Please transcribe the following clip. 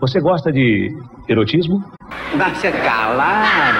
Você gosta de erotismo? Mas é claro.